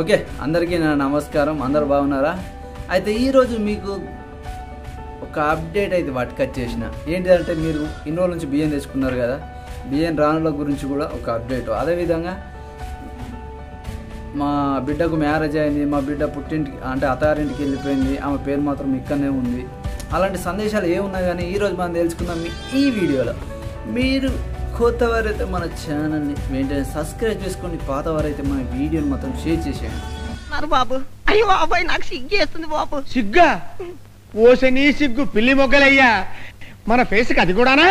Okay అందరికీ నా నమస్కారం. అందరు బాగున్నారా? అయితే ఈరోజు మీకు ఒక అప్డేట్ అయితే పట్టుకట్ చేసిన. ఏంటిదంటే మీరు ఇన్ని రోజుల నుంచి బియ్యం తెచ్చుకున్నారు కదా బియ్యం రానుల గురించి కూడా ఒక అప్డేట్. అదేవిధంగా మా బిడ్డకు మ్యారేజ్ అయింది మా బిడ్డ పుట్టింటికి అంటే అత్తారింటికి వెళ్ళిపోయింది ఆమె పేరు మాత్రం ఇక్కడనే ఉంది. అలాంటి సందేశాలు ఏమున్నా కానీ ఈరోజు మనం తెలుసుకుందాం మీ ఈ వీడియోలో. మీరు కొత్త వారైతే మన ఛానల్ని వెంటనే సబ్స్క్రైబ్ చేసుకోండి పాత వారైతే మన వీడియోని మొత్తం షేర్ చేసేయండి. అన్నారు బాబు. అయ్యో బాబాయ్ నాకు సిగ్గేస్తుంది బాబు. సిగ్గా? ఓసని సిగ్గు పిల్లి మొగ్గలయ్యా. మన ఫేస్కి అది కూడానా?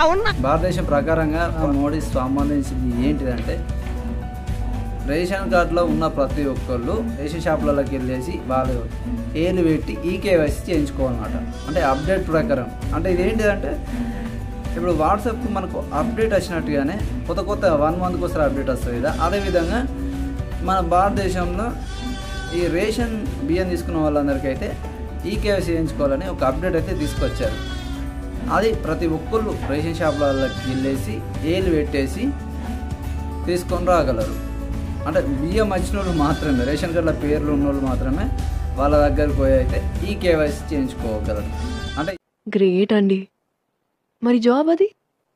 అవునా? భారతదేశం ప్రకారంగా ఆ. మోడీకి సంబంధించింది ఏంటిదంటే రేషన్ కార్డులో ఉన్న ప్రతి ఒక్కళ్ళు రేషన్ షాపులలోకి వెళ్ళేసి వాళ్ళు ఏలు పెట్టి ఈకేవైసీ చేయించుకోవాలన్నమాట. అంటే అప్డేట్ ప్రకారం. అంటే ఇది ఏంటిదంటే ఇప్పుడు వాట్సాప్ మనకు అప్డేట్ వచ్చినట్టుగానే కొత్త కొత్త వన్ మంత్కి ఒకసారి అప్డేట్ వస్తుంది కదా. అదేవిధంగా మన భారతదేశంలో ఈ రేషన్ బియ్యం తీసుకున్న వాళ్ళందరికీ అయితే కేవైసీ చేయించుకోవాలని ఒక అప్డేట్ అయితే తీసుకొచ్చారు. అది ప్రతి ఒక్కళ్ళు రేషన్ షాపులకి వెళ్ళేసి ఏలు పెట్టేసి తీసుకొని రాగలరు. అంటే బియ్యం వచ్చిన వాళ్ళు మాత్రమే రేషన్ కార్డుల పేర్లు ఉన్న వాళ్ళు మాత్రమే వాళ్ళ దగ్గరకు పోయి అయితే ఈ కేవైసీ చేయించుకోగలరు. అంటే గ్రేట్ అండి. మరి జాబ్ అది?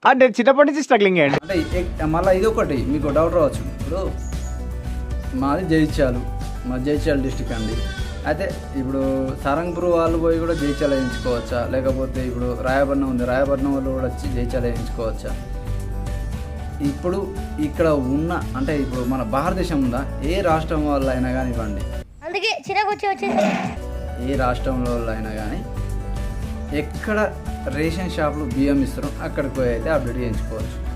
అంటే చిన్నప్పటి నుంచి స్ట్రగ్లింగ్ అండి. అంటే ఎక్- మళ్ళీ ఇది ఒకటి మీకు డౌట్ రావచ్చు. ఇప్పుడు మాది జైత్యాలు మా జైత్యాల డిస్టిక్ అండి. అయితే ఇప్పుడు సరంగ్పూర్ వాళ్ళు పోయి కూడా జైత్యాల వేయించుకోవచ్చా? లేకపోతే ఇప్పుడు రాయపట్నం ఉంది రాయపట్నం వాళ్ళు కూడా వచ్చి జైత్యాల వేయించుకోవచ్చా? ఇప్పుడు ఇక్కడ ఉన్న అంటే ఇప్పుడు మన భారతదేశం ఉందా? ఏ రాష్ట్రం వాళ్ళు అయినా కానివ్వండి. అందుకే చిరాకు వచ్చి వచ్చేసి ఏ రాష్ట్రంలో వాళ్ళు అయినా కానీ ఎక్కడ రేషన్ షాపులు బియ్యం ఇస్తారో అక్కడికి పోయి అయితే అప్డేట్ చేయించుకోవచ్చు.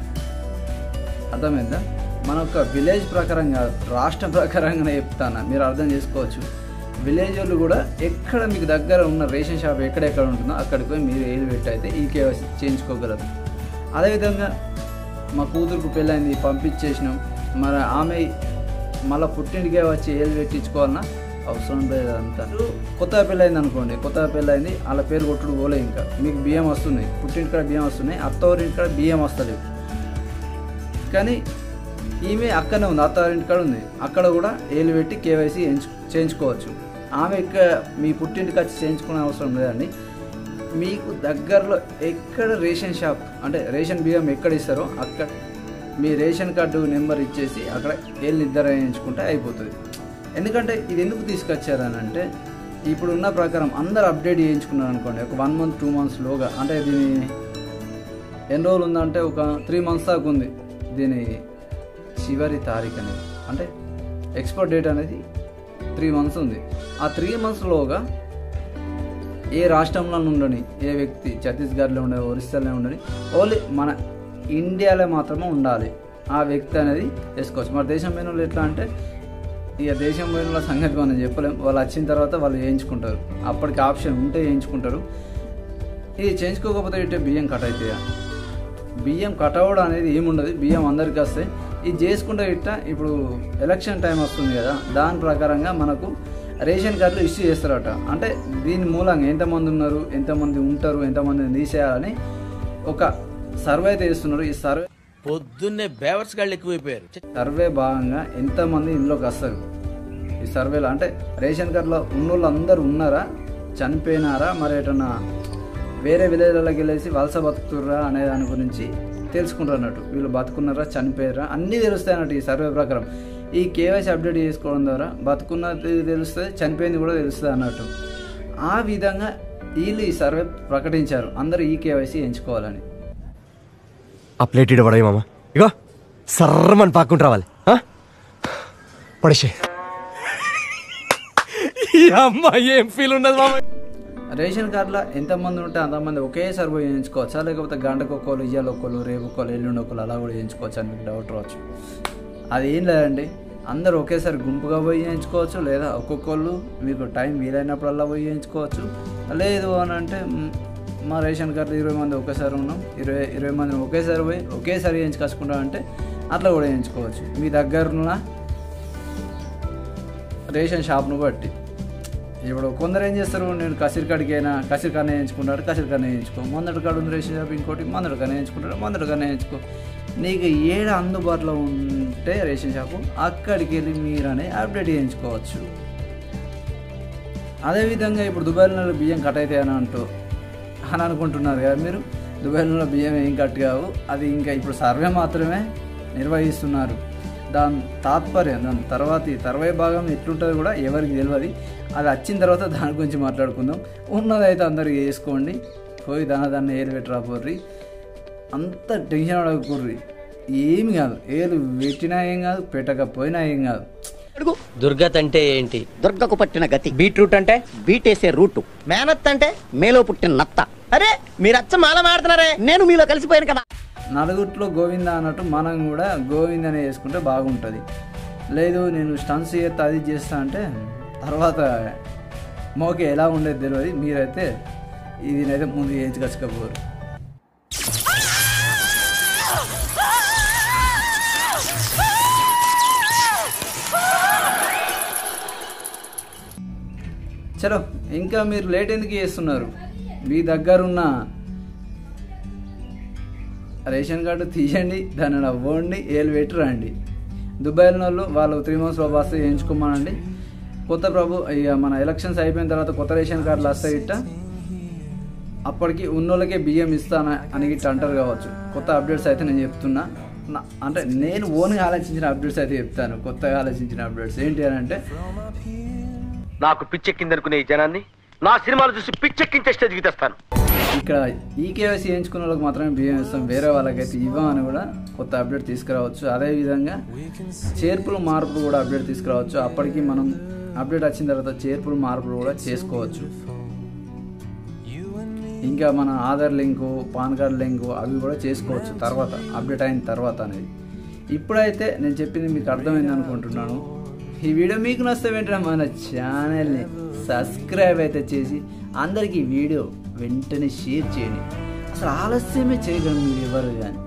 అర్థమైందా? మన ఒక విలేజ్ ప్రకారం కాదు రాష్ట్రం ప్రకారంగానే చెప్తాను? మీరు అర్థం చేసుకోవచ్చు. విలేజ్ వాళ్ళు కూడా ఎక్కడ మీకు దగ్గర ఉన్న రేషన్ షాప్ ఎక్కడెక్కడ ఉంటుందో అక్కడికి పోయి మీరు ఏది పెట్టి అయితే ఈ కేవైసీ చేయించుకోగలరు. అదేవిధంగా మా కూతురుకు పెళ్ళైంది పంపించేసినాం. మరి ఆమె మళ్ళీ పుట్టింటికే వచ్చి ఏది పెట్టించుకోవాలన్నా అవసరం లేదంతా కొత్తగా పెళ్ళైంది అనుకోండి కొత్తగా పెళ్ళైంది వాళ్ళ పేరు కొట్టుడు పోలే ఇంకా. మీకు బియ్యం వస్తున్నాయి పుట్టింటికాడ బియ్యం వస్తున్నాయి అత్తవారింటికాడ బియ్యం వస్తలేవు. కానీ ఈమె అక్కడనే ఉంది అత్తారింటికాడ ఉంది. అక్కడ కూడా ఏలు పెట్టి కేవైసీ చేయించు చేయించుకోవచ్చు. ఆమె ఇక్కడ మీ పుట్టింటికి వచ్చి చేయించుకునే అవసరం లేదండి. మీకు దగ్గరలో ఎక్కడ రేషన్ షాప్ అంటే రేషన్ బియ్యం ఎక్కడ ఇస్తారో అక్కడ మీ రేషన్ కార్డు నెంబర్ ఇచ్చేసి అక్కడ ఏళ్ళు వేయించుకుంటే అయిపోతుంది. ఎందుకంటే ఇది ఎందుకు తీసుకొచ్చారని అంటే ఇప్పుడు ఉన్న ప్రకారం అందరు అప్డేట్ చేయించుకున్నారు అనుకోండి ఒక వన్ మంత్ టూ మంత్స్ లోగా అంటే దీని ఎన్ని రోజులు ఉందంటే ఒక త్రీ మంత్స్ దాకా ఉంది. దీని చివరి తారీఖు అనేది అంటే ఎక్స్పైర్ డేట్ అనేది త్రీ మంత్స్ ఉంది. ఆ త్రీ మంత్స్లోగా ఏ రాష్ట్రంలో ఉండని ఏ వ్యక్తి ఛత్తీస్గఢ్లో ఉండని ఒరిస్సాలో ఉండని ఓన్లీ మన ఇండియాలో మాత్రమే ఉండాలి. ఆ వ్యక్తి అనేది చేసుకోవచ్చు మన దేశం మీద ఎట్లా అంటే ఇక దేశం పోయిన సంగతి మనం చెప్పలేం. వాళ్ళు వచ్చిన తర్వాత వాళ్ళు చేయించుకుంటారు. అప్పటికి ఆప్షన్ ఉంటే చేయించుకుంటారు. ఇది చేయించుకోకపోతే ఇట్టే బియ్యం కట్ అవుతాయా బియ్యం కట్ అవ్వడం అనేది ఏముండదు. బియ్యం అందరికీ వస్తాయి. ఇది చేసుకుంటే ఇట్ట ఇప్పుడు ఎలక్షన్ టైం వస్తుంది కదా దాని ప్రకారంగా మనకు రేషన్ కార్డులు ఇష్యూ చేస్తారట. అంటే దీని మూలంగా ఎంతమంది ఉన్నారు ఎంతమంది ఉంటారు ఎంతమందిని తీసేయాలని ఒక సర్వే అయితే చేస్తున్నారు. ఈ సర్వే పొద్దున్నే బేవర్స్ గాళ్ళు ఎక్కువైపోయారు. సర్వే భాగంగా ఎంతమంది ఇంట్లోకి వస్తారు? ఈ సర్వేలో అంటే రేషన్ కార్డులో ఉన్నోళ్ళు అందరు ఉన్నారా? చనిపోయినారా? మరి ఎటన్నా వేరే విలేజ్లలోకి వెళ్ళేసి వలస బతుకుతుర్రా అనే దాని గురించి తెలుసుకుంటారు అన్నట్టు. వీళ్ళు బతుకున్నారా? చనిపోయారా? అన్నీ తెలుస్తాయి అన్నట్టు ఈ సర్వే ప్రకారం. ఈ కేవైసీ అప్డేట్ చేసుకోవడం ద్వారా బతుకున్నది తెలుస్తుంది చనిపోయింది కూడా తెలుస్తుంది అన్నట్టు. ఆ విధంగా వీళ్ళు ఈ సర్వే ప్రకటించారు. అందరూ ఈ కేవైసీ ఎంచుకోవాలని. ఆ ప్లేట్ ఇడ పడవి మామ. ఇగో సర్రమని పాక్కుంటూ రావాలి. ఆ? పడేసే అమ్మ ఏం ఫీల్ ఉండదు మామ? రేషన్ కార్డులో ఎంతమంది ఉంటే అంతమంది ఒకేసారి పోయి చేయించుకోవచ్చా? లేకపోతే గంటకు ఒక్కరు ఇయ్యాలి ఒక్కరు రేపు ఒక్కరు ఎల్లుండి ఒకరు అలా కూడా చేయించుకోవచ్చు అని మీకు డౌట్ రావచ్చు. అది ఏం లేదండి. అందరూ ఒకేసారి గుంపుగా పోయి చేయించుకోవచ్చు లేదా ఒక్కొక్కళ్ళు మీకు టైం వీలైనప్పుడల్లా పోయి చేయించుకోవచ్చు. లేదు అని అంటే మా రేషన్ కార్డులో ఇరవై మంది ఒకేసారి ఉన్నాం. ఇరవై ఇరవై మందిని ఒకేసారి పోయి ఒకేసారి చేయించుకొచ్చుకుంటాం అంటే అట్లా కూడా వేయించుకోవచ్చు మీ దగ్గర ఉన్న రేషన్ షాప్ను బట్టి. ఇప్పుడు కొందరు ఏం చేస్తారు నేను కసిరి కాడికైనా కసిరి కన్నా వేయించుకుంటాడు కసిరి కన్నా వేయించుకో మందడి కాడు ఉంది రేషన్ షాప్ ఇంకోటి మందడి కన్నా వేయించుకుంటాడు మందడి కన్నా వేయించుకో నీకు ఏడ అందుబాటులో ఉంటే రేషన్ షాపు అక్కడికి వెళ్ళి మీరనే అప్డేట్ చేయించుకోవచ్చు. అదేవిధంగా ఇప్పుడు దుబాయ్లో బియ్యం కట్ అవుతాయని అంటూ అని అనుకుంటున్నారు కదా మీరు? దుబాయ్లో బియ్యం ఏం కట్ కావు. అది ఇంకా ఇప్పుడు సర్వే మాత్రమే నిర్వహిస్తున్నారు. దాని తాత్పర్యం దాని తర్వాత ఈ తర్వాయి భాగం ఎట్లుంటుందో కూడా ఎవరికి తెలియదు అది వచ్చిన తర్వాత దాని గురించి మాట్లాడుకుందాం. ఉన్నదైతే అందరికి వేసుకోండి. పోయి దాని దాన్ని ఏలు పెట్టరా పోర్రి. అంత టెన్షన్ అడగకూర్రి ఏమి కాదు. ఏలు పెట్టినా ఏం కాదు పెట్టకపోయినా ఏం కాదు. దుర్గత్ అంటే ఏంటి? దుర్గకు పట్టిన గతి. బీట్రూట్ అంటే? బీటేసే రూటు. మేనత్ అంటే మేలో పుట్టిన నత్త. అరే మీరు అచ్చ మాల మాడుతున్నారే నేను మీలో కలిసిపోయాను కదా. నలుగురిలో గోవింద అన్నట్టు మనం కూడా గోవిందనే చేసుకుంటే బాగుంటుంది. లేదు నేను స్టన్స్ చేస్తా అది చేస్తా అంటే తర్వాత మోకే ఎలా ఉండేది తెలియదు మీరైతే ఇదినైతే ముందు వేయించుకొచ్చుకోపోరు చలో ఇంకా మీరు లేట్ ఎందుకు చేస్తున్నారు? మీ దగ్గరున్న రేషన్ కార్డు తీయండి దాన్ని అవ్వండి ఏలు పెట్టి రండి. దుబాయ్లో వాళ్ళు వాళ్ళు త్రీ మంత్స్ బాబు వస్తే చేయించుకోమనండి. కొత్త ప్రభు ఇక మన ఎలక్షన్స్ అయిపోయిన తర్వాత కొత్త రేషన్ కార్డులు వస్తాయి ఇట్ట. అప్పటికి ఉన్నోళ్ళకే బియ్యం ఇస్తాను అని ఇట్లా అంటారు కావచ్చు. కొత్త అప్డేట్స్ అయితే నేను చెప్తున్నా. అంటే నేను ఓన్గా ఆలోచించిన అప్డేట్స్ అయితే చెప్తాను. కొత్తగా ఆలోచించిన అప్డేట్స్ ఏంటి అని అంటే నాకు పిచ్చెక్కింది అనుకునే ఈ జనాన్ని నా సినిమాలు చూసి పిచ్చెక్కించే స్టేజ్కి తెస్తాను. ఇక్కడ ఈ కేవైసీ చేయించుకున్న వాళ్ళకి మాత్రమే బియ్యం ఇస్తాం వేరే వాళ్ళకైతే ఇవ్వమని కూడా కొత్త అప్డేట్ తీసుకురావచ్చు. అదేవిధంగా చేర్పులు మార్పులు కూడా అప్డేట్ తీసుకురావచ్చు. అప్పటికి మనం అప్డేట్ వచ్చిన తర్వాత చేర్పులు మార్పులు కూడా చేసుకోవచ్చు. ఇంకా మన Aadhaar link PAN card link అవి కూడా చేసుకోవచ్చు. తర్వాత అప్డేట్ అయిన తర్వాత అనేది. ఇప్పుడైతే నేను చెప్పింది మీకు అర్థమైంది అనుకుంటున్నాను. ఈ వీడియో మీకు నచ్చితే వెంటనే మన ఛానల్ని సబ్స్క్రైబ్ అయితే చేసి అందరికీ వీడియో వెంటనే షేర్ చేయండి. అసలు ఆలస్యమే చేయగలను మీరు ఎవరు కానీ.